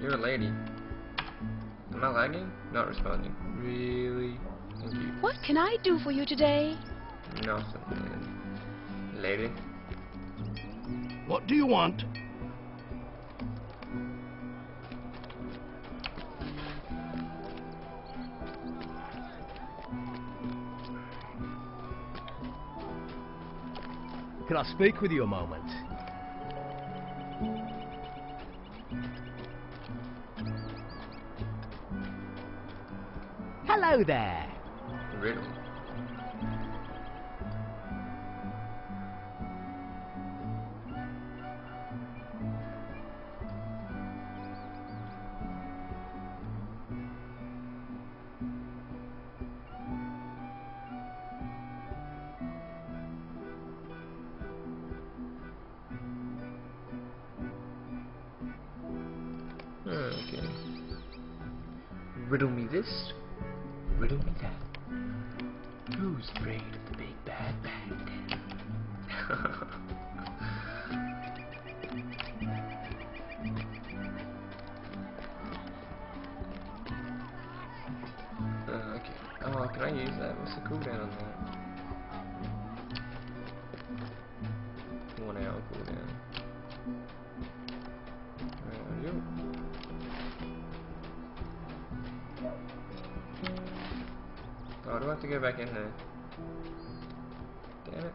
You're a lady. Am I lagging? Not responding. Really? Thank you. What can I do for you today? Nothing. Lady. What do you want? Can I speak with you a moment? Hello there. Riddle. Okay. Riddle me this. Riddle me that. Who's afraid of the big bad Baghdad? Do I have to go back in there? Damn it.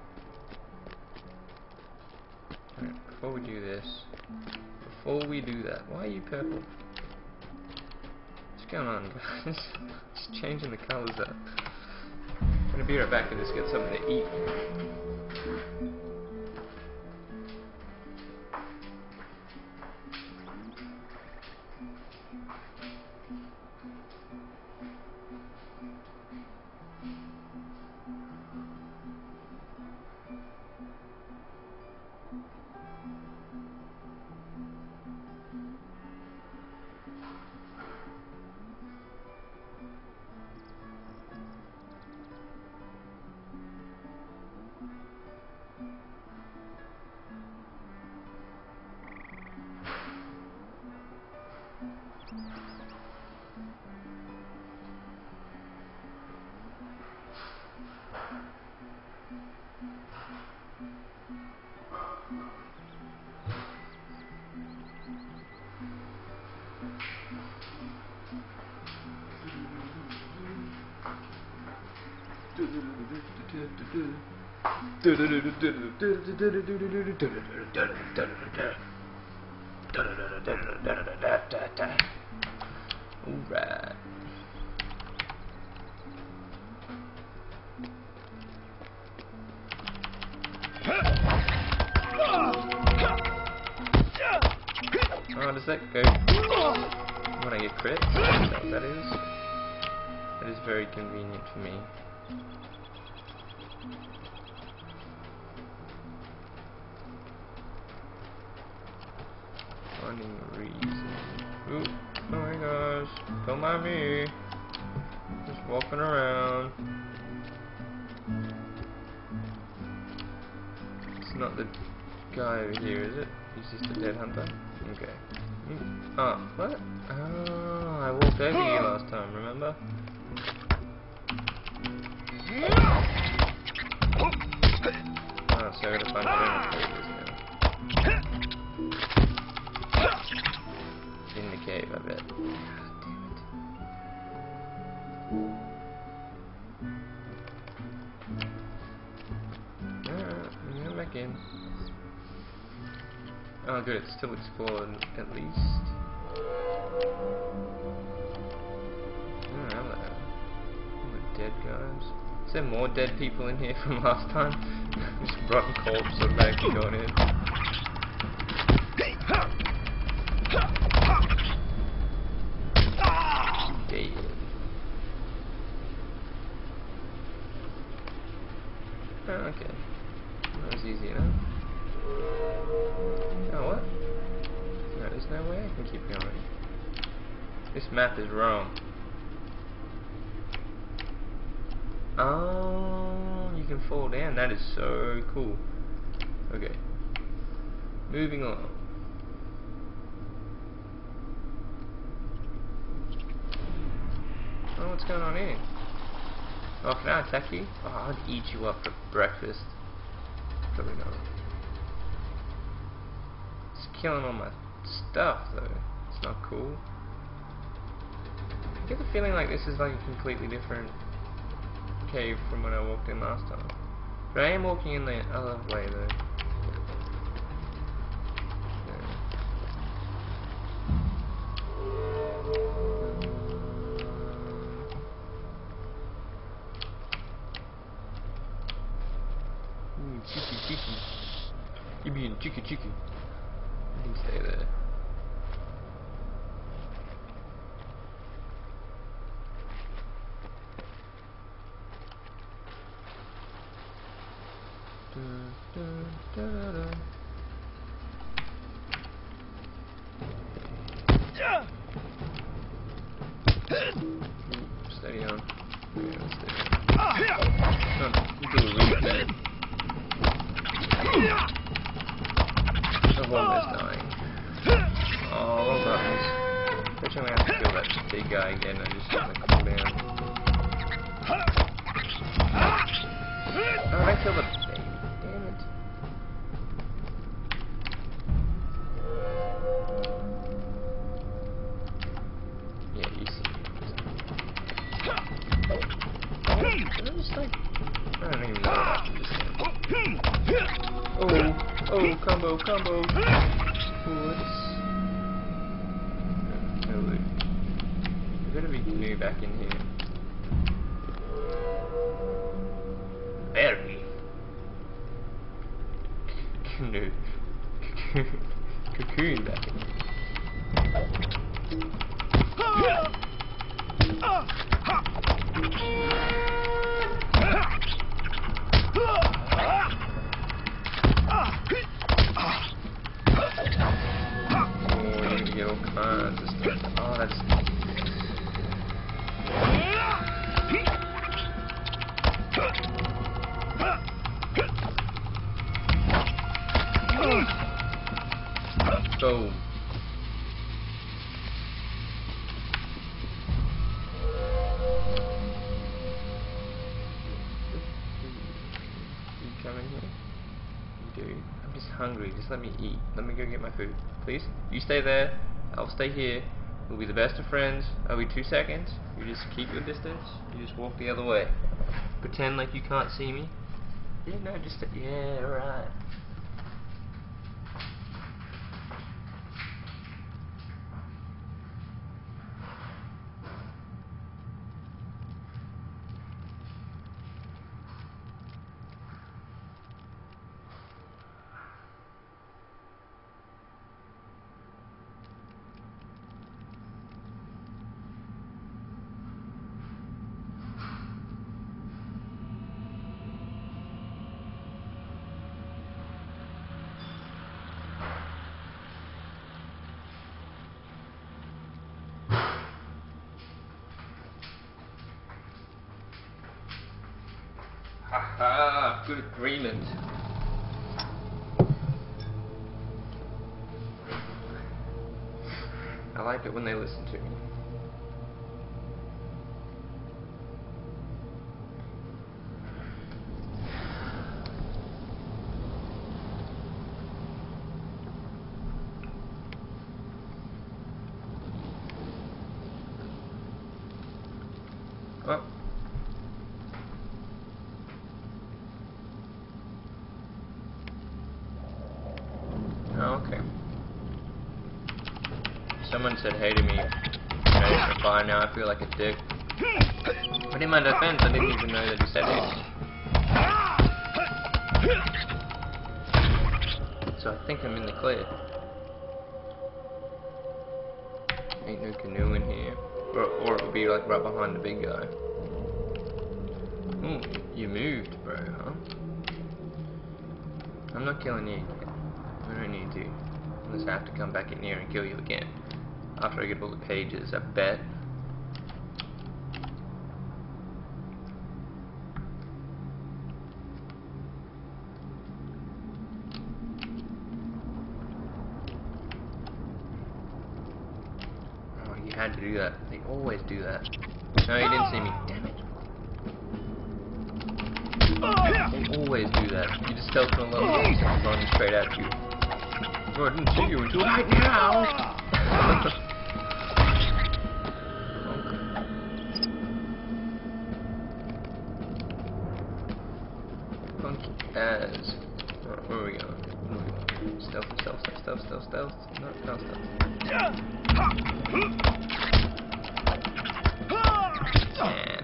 Alright, before we do this, before we do that, why are you purple? What's going on, guys? Just changing the colours up. I'm gonna be right back and just get something to eat. Alright. Oh, does that go when I get crit? That is? That is very convenient for me. Finding a reason. Ooh, oh my gosh. Don't mind me. Just walking around. It's not the guy over here, is it? He's just a dead hunter? Okay. Mm. Oh, what? Oh, I walked over you last time, remember? Oh, so I gotta find now. In the cave, I bet. Ah, I'm back in. Oh good, it's still explored at least. Ah, All dead guys. Is there more dead people in here from last time? Just rotten corpse or back going in. Oh, okay. That was easy enough. Oh, what? No, there's no way I can keep going. This map is wrong. Oh, you can fall down. That is so cool. Okay. Moving on. Oh, what's going on here? Oh, can I attack you? Oh, I'd eat you up for breakfast. Probably not. It's killing all my stuff, though. It's not cool. I get the feeling like this is like a completely different cave from when I walked in last time. But I am walking in the other way, though. Ooh, hmm, cheeky cheeky. You being cheeky cheeky. You can stay there. Dun, dun, dun, dun. Steady on. Yeah, steady on. No, you do a really good. The one is dying. Oh, well buttons. Unfortunately, I have to kill that big guy again. I just want to cool down. Oh, I killed the baby. Damn it. Yeah, you see. I just like... I don't even know what happened just. Oh, oh, combo, combo. Whoops. No loot. Canoe back in here. Very. Canoe. Cocoon back hungry. Just let me eat. Let me go get my food. Please? You stay there. I'll stay here. We'll be the best of friends. I'll be two seconds. You just keep your distance. You just walk the other way. Pretend like you can't see me. Yeah, no, just... Yeah, alright. Good agreement. I like it when they listen to me. Oh. Oh, okay. Someone said hey to me. I didn't now I feel like a dick. But in my defense, I didn't even know that he said hey. So I think I'm in the clear. Ain't no canoe in here. Or, or it'll be like right behind the big guy. Ooh, you moved, bro, huh? I'm not killing you again. I don't need to. Unless I have to come back in here and kill you again. After I get all the pages, I bet. Oh, you had to do that. They always do that. No, he didn't see me. Damn it. They always do that. You just stealth from a level and running straight at you. I didn't see you until right now. As. Right, where are we going? Are? Stealth, stealth, stealth, stealth, stealth. No, no stealth. Man.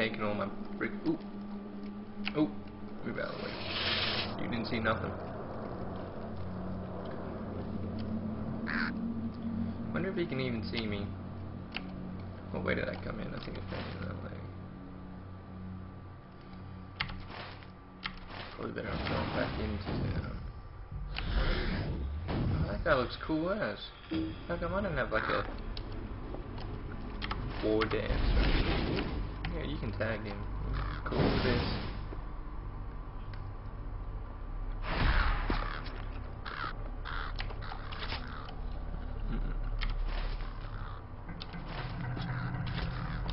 Taking all my brick. Ooh. Ooh. Move out of the way. You didn't see nothing. Wonder if he can even see me. What way did I come in? I think I came in that way. Probably better off going back into town. Oh, that guy looks cool as. How come I didn't have like a war dance? Or yeah, you can tag him. Cool with this.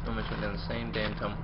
Almost went down the same damn tunnel.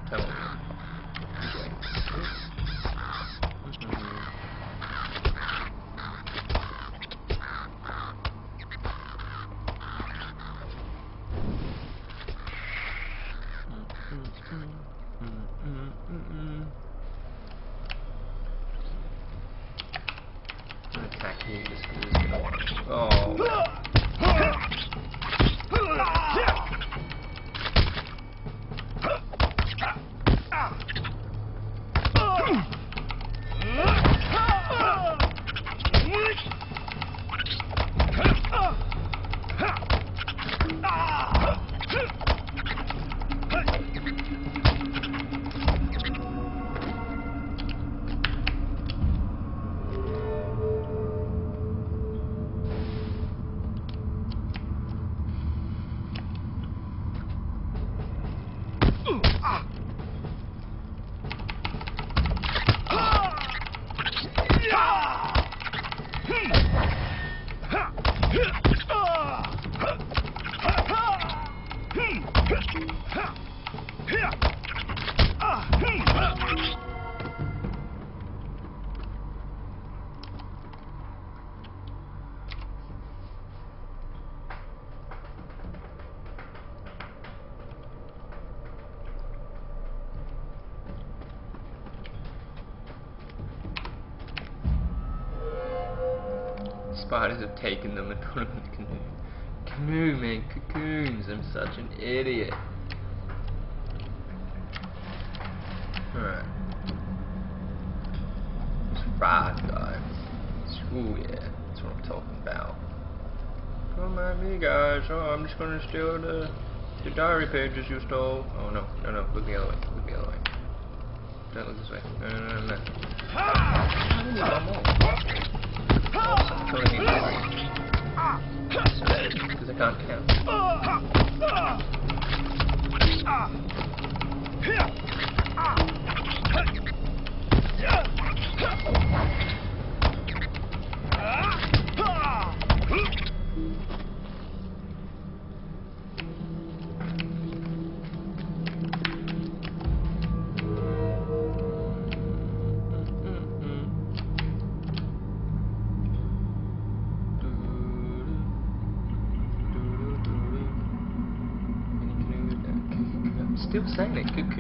Spiders have taken them and put them in the canoe. Canoe, man, cocoons. I'm such an idiot. Alright. This ride guy. Ooh, yeah. That's what I'm talking about. Don't mind me, guys. Oh, I'm just gonna steal the, the diary pages you stole. Oh, no. No, no. Look the other way. Look the other way. Don't look this way. No, no, no, no. Because I can't count. Still saying it, cocoon.